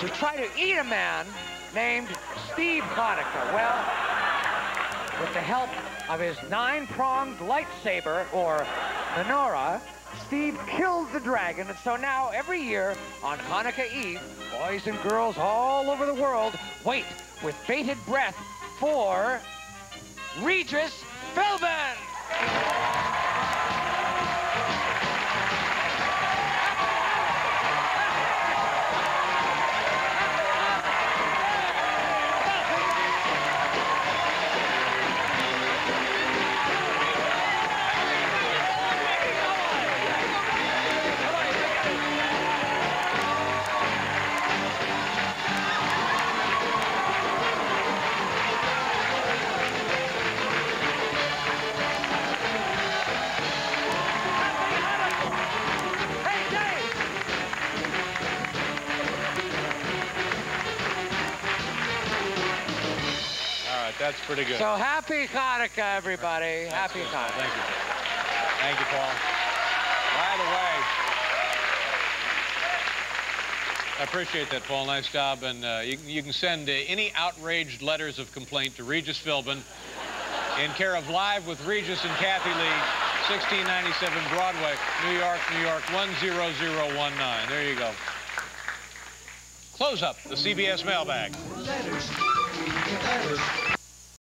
to try to eat a man named Steve Hanukkah. Well, with the help of his nine-pronged lightsaber, or menorah, Steve killed the dragon, and so now every year on Hanukkah Eve, boys and girls all over the world wait with bated breath for Regis Philbin! Right, that's pretty good. So happy Hanukkah, everybody. That's happy good. Hanukkah. Thank you. Thank you, Paul. By the way, I appreciate that, Paul. Nice job. And uh, you, you can send uh, any outraged letters of complaint to Regis Philbin in care of Live with Regis and Kathie Lee, 1697 Broadway, New York, New York, 10019. There you go. Close up the CBS mailbag. Letters, letters,